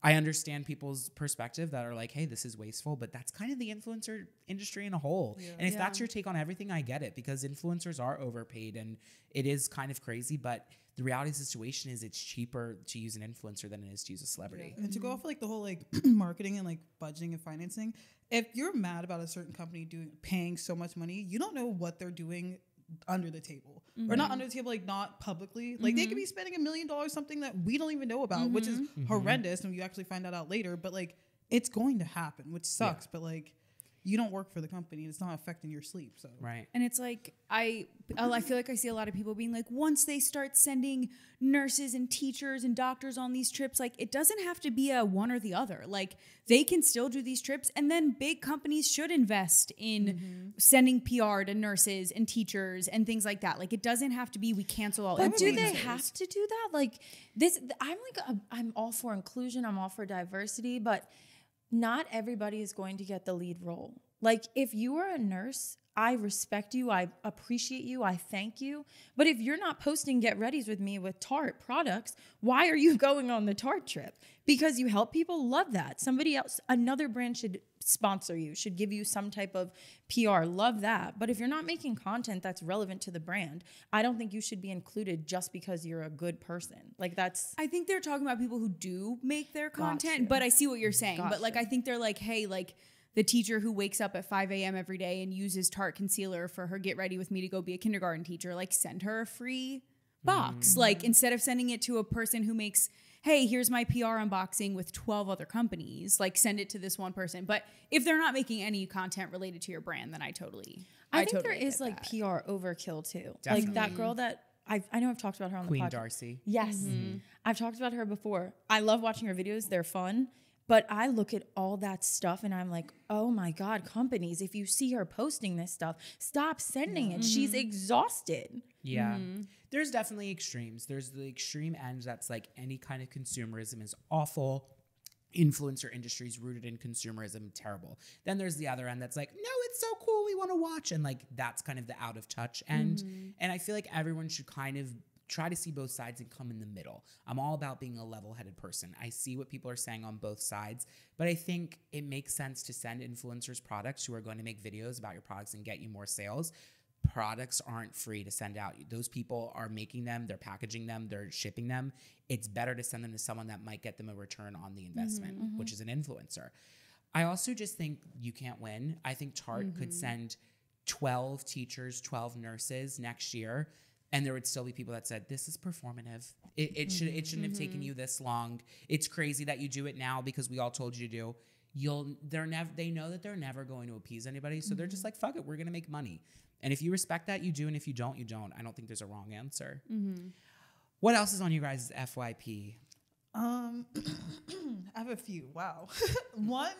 I understand people's perspective that are like, hey, this is wasteful, but that's kind of the influencer industry in a whole. And if that's your take on everything, I get it because influencers are overpaid and it is kind of crazy. But the reality of the situation is it's cheaper to use an influencer than it is to use a celebrity. And to go mm-hmm. off like the whole like [clears throat] marketing and like budgeting and financing, if you're mad about a certain company doing paying so much money, you don't know what they're doing under the table. Or not mm-hmm. under the table like not publicly. Like they could mm-hmm. be spending a million dollars something that we don't even know about which is mm-hmm. horrendous and you actually find that out later but like it's going to happen which sucks but like you don't work for the company and it's not affecting your sleep so Right. And it's like I oh, I feel like I see a lot of people being like once they start sending nurses and teachers and doctors on these trips like it doesn't have to be a one or the other. Like they can still do these trips and then big companies should invest in mm-hmm. sending PR to nurses and teachers and things like that. Like it doesn't have to be we cancel all But do they have to do that? Like this, I'm like, a, I'm all for inclusion. I'm all for diversity, but not everybody is going to get the lead role. Like if you are a nurse, I respect you. I appreciate you. I thank you. But if you're not posting get readies with me with Tarte products, why are you [laughs] going on the Tarte trip? Because you help people love that. Somebody else, another brand should sponsor you, should give you some type of PR. Love that. But if you're not making content that's relevant to the brand, I don't think you should be included just because you're a good person. Like that's I think they're talking about people who do make their content, Gotcha. but I see what you're saying. But like, I think they're like, hey, like the teacher who wakes up at 5 a.m. every day and uses Tarte concealer for her get ready with me to go be a kindergarten teacher, like send her a free box. Mm. Like instead of sending it to a person who makes, hey, here's my PR unboxing with 12 other companies, like send it to this one person. But if they're not making any content related to your brand, then I totally, I, think totally there is get like that. PR overkill too. Definitely. Like that girl that I I know I've talked about her on Queen the podcast. Darcy. Yes. Mm-hmm. I've talked about her before. I love watching her videos. They're fun. But I look at all that stuff and I'm like, oh my God, companies, if you see her posting this stuff, stop sending it. She's mm-hmm. exhausted. Yeah. Mm-hmm. There's definitely extremes. There's the extreme end that's like any kind of consumerism is awful. Influencer industries rooted in consumerism, terrible. Then there's the other end that's like, no, it's so cool, we want to watch. And like that's kind of the out of touch end. Mm-hmm. And I feel like everyone should kind of try to see both sides and come in the middle. I'm all about being a level headed person. I see what people are saying on both sides, but I think it makes sense to send influencers products who are going to make videos about your products and get you more sales products aren't free to send out. Those people are making them, they're packaging them, they're shipping them. It's better to send them to someone that might get them a return on the investment, mm-hmm, mm-hmm. which is an influencer. I also just think you can't win. I think Tarte could mm-hmm. send 12 teachers, 12 nurses next year and there would still be people that said this is performative. It, it should it shouldn't have taken mm-hmm. you this long. It's crazy that you do it now because we all told you to do. You'll they're never they know that they're never going to appease anybody, so they're just mm-hmm. like fuck it, we're gonna make money. And if you respect that, you do, and if you don't, you don't. I don't think there's a wrong answer. Mm-hmm. What else is on you guys' FYP? Um, [coughs] I have a few. Wow. [laughs] one.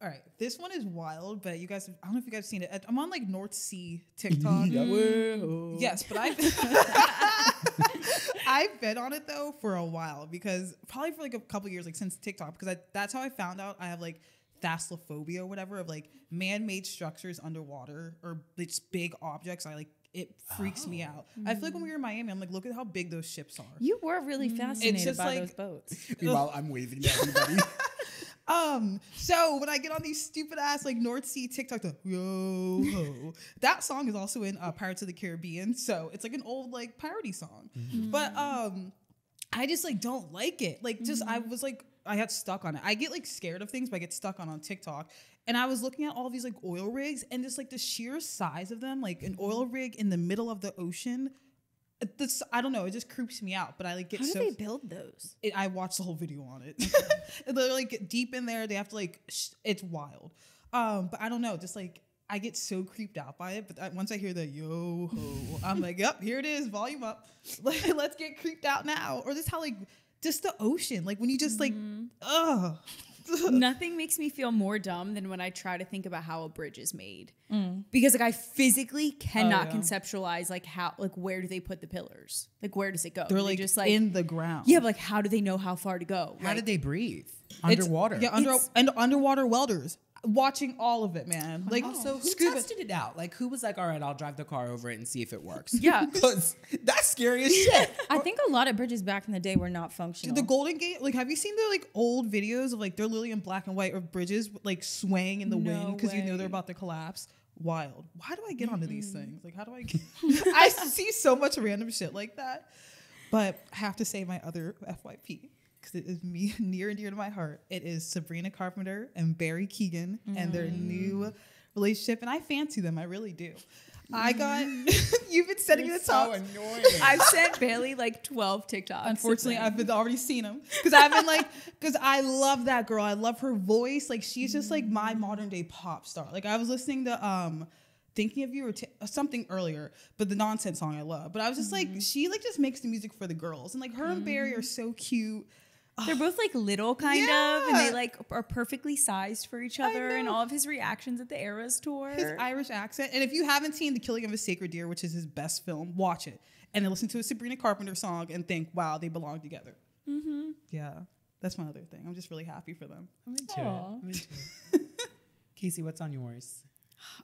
All right. This one is wild, but you guys, have, I don't know if you guys have seen it. I'm on like North Sea TikTok. Mm-hmm. Yes, but I've [laughs] I've been on it though for a while because probably for like a couple years, like since TikTok, because I, that's how I found out I have like thalassophobia or whatever of like man-made structures underwater or just big objects. I like it freaks me oh. out. I feel like when we were in Miami, I'm like, look at how big those ships are. You were really mm. fascinated just by like- those boats. [laughs] Meanwhile, I'm waving to everybody. [laughs] Um, so when I get on these stupid ass like North Sea TikTok, the yo ho, that song is also in uh, Pirates of the Caribbean. So it's like an old like parody song. But um, I just like don't like it. Like just I was like I got stuck on it. I get like scared of things, but I get stuck on on TikTok. And I was looking at all these like oil rigs and just like the sheer size of them, like an oil rig in the middle of the ocean. This I don't know. It just creeps me out. But I like get How do so they build those? it, I watched the whole video on it. [laughs] [laughs] They're like deep in there. They have to like, sh- it's wild. Um, but I don't know. Just like I get so creeped out by it. But I, once I hear the yo ho, I'm like, yep, here it is. Volume up. [laughs] Like, Let's get creeped out now. Or just how like just the ocean, like when you just like, ugh. [laughs] Nothing makes me feel more dumb than when I try to think about how a bridge is made. Mm. Because like I physically cannot oh, yeah. conceptualize like how like where do they put the pillars? Like where does it go? They're They like just like in the ground. Yeah, but like how do they know how far to go? How Like, did they breathe underwater? Yeah, under and underwater welders watching all of it, man. Like oh, So who scuba. tested it out? Like who was like, all right, I'll drive the car over it and see if it works. Yeah. [laughs] because that's scary as shit. I think a lot of bridges back in the day were not functional. The Golden Gate, like, have you seen the like old videos of like they're literally in black and white of bridges like swaying in the No wind because you know they're about to collapse? Wild. Why do I get onto these things? Like, how do I? Get- [laughs] I see so much random shit like that, but I have to say my other FYP because it is me [laughs] near and dear to my heart. It is Sabrina Carpenter and Barry Keoghan and their mm. new relationship, and I fancy them. I really do. I mm. got. [laughs] you've been sending me the top. annoying. [laughs] I've sent Bailey like 12 TikToks. Unfortunately, I've been already seen them because I've been like, because I love that girl. I love her voice. Like she's just like my mm. modern day pop star. Like I was listening to um, thinking of you or t- uh, something earlier, but the nonsense song I love. But I was just like, she like just makes the music for the girls, and like her and Barry are so cute. They're both like little kind of, and they like are perfectly sized for each other. And all of his reactions at the Eras tour. His Irish accent, and if you haven't seen The Killing of a Sacred Deer, which is his best film, watch it and then listen to a Sabrina Carpenter song and think, wow, they belong together. Mm-hmm. Yeah, that's my other thing. I'm just really happy for them. I'm into Aw. it. I'm into it. [laughs] Casey, what's on yours?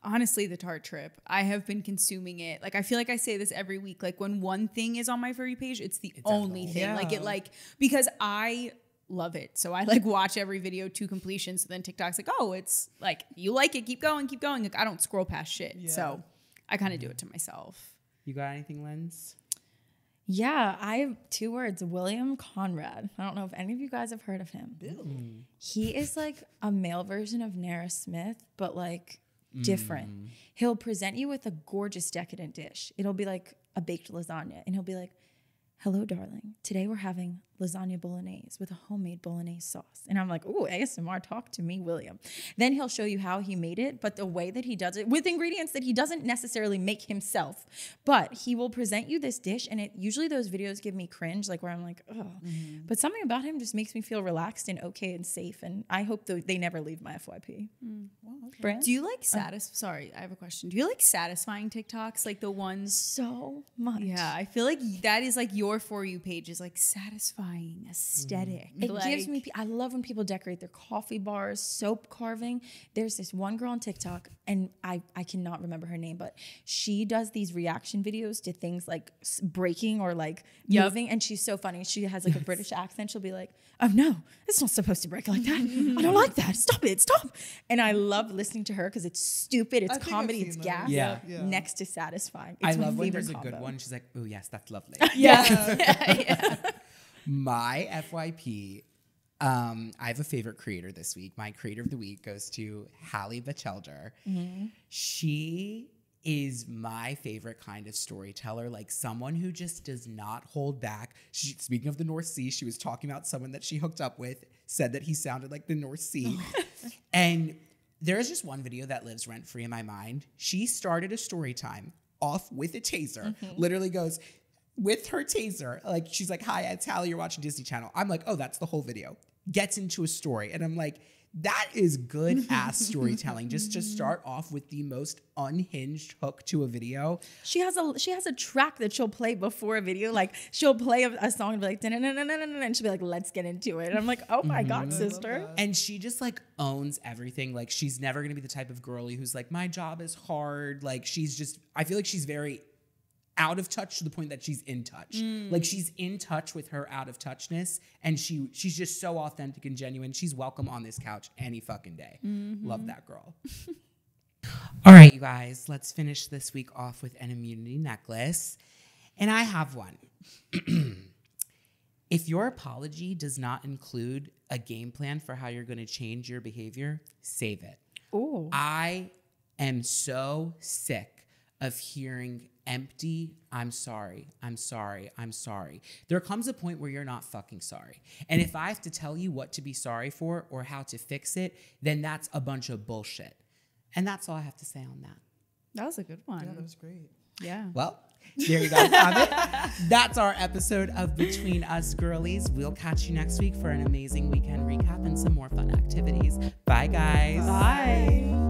Honestly the Tarte trip. I have been consuming it. Like i feel like i say this every week like when one thing is on my furry page it's the only definitely- thing. Like it like because i love it. So i like watch every video to completion. So then tiktok's like oh it's like you like it. Keep going keep going. Like i don't scroll past shit. Yeah. so i kind of do mm-hmm. it to myself. You got anything, Linz? yeah, I have two words William Conrad. I don't know if any of you guys have heard of him. He is like a male version of Nara Smith, but like different. Mm. He'll present you with a gorgeous decadent dish. It'll be like a baked lasagna, and he'll be like, Hello, darling. Today we're having lasagna bolognese with a homemade bolognese sauce. And I'm like, ooh, ASMR, talk to me, William. Then he'll show you how he made it, but the way that he does it with ingredients that he doesn't necessarily make himself. But he will present you this dish, and it usually those videos give me cringe, like where I'm like, oh. But something about him just makes me feel relaxed and okay and safe. And I hope th- they never leave my FYP. Mm. Brand? Do you like uh. satis? Sorry, I have a question. Do you like satisfying TikToks, like the ones? so much. Yeah, I feel like that is like your for you page is like satisfying, Mm-hmm. aesthetic. It like, gives me. I love when people decorate their coffee bars, soap carving. There's this one girl on TikTok, and I I cannot remember her name, but she does these reaction videos to things like breaking or like Yep. moving, and she's so funny. She has like a British accent. She'll be like, "Oh no, it's not supposed to break like that. I don't like that. Stop it, stop!" And I love listening to her because it's stupid, it's I comedy, it's gas. Yeah. Yeah. Next to satisfying. I It's my love when favorite there's a good one. She's like, oh yes, that's lovely. [laughs] yeah. [laughs] yeah. [laughs] yeah, My FYP, um, I have a favorite creator this week. My creator of the week goes to Hallie Batchelder. She is my favorite kind of storyteller, like someone who just does not hold back. She, speaking of the North Sea, she was talking about someone that she hooked up with, said that he sounded like the North Sea. [laughs] and there is just one video that lives rent free in my mind. She started a story time off with a taser, literally goes, with her taser, like she's like, "Hi, it's Hallie. You're watching Disney Channel." I'm like, "Oh, that's the whole video." Gets into a story, and I'm like, "That is good [laughs] ass storytelling." Just to start off with the most unhinged hook to a video. She has a she has a track that she'll play before a video. Like she'll play a, a song and be like, "Da-na-na-na-na-na," and she'll be like, "Let's get into it." And I'm like, "Oh my mm-hmm. god, sister!" And she just like owns everything. Like she's never gonna be the type of girly who's like, my job is hard. Like she's just, I feel like she's very out of touch to the point that she's in touch. Mm. Like she's in touch with her out of touchness, and she she's just so authentic and genuine. She's welcome on this couch any fucking day. Mm-hmm. Love that girl. [laughs] All right, you guys, let's finish this week off with an immunity necklace. And I have one. [clears throat] if your apology does not include a game plan for how you're going to change your behavior, save it. Ooh. I am so sick of hearing empty, I'm sorry, I'm sorry, I'm sorry. There comes a point where you're not fucking sorry. And if I have to tell you what to be sorry for or how to fix it, then that's a bunch of bullshit. And that's all I have to say on that. that was a good Yeah, that was great. Yeah. Well, there you guys [laughs] have it. That's our episode of Between Us Girlies. We'll catch you next week for an amazing weekend recap and some more fun activities. Bye, guys.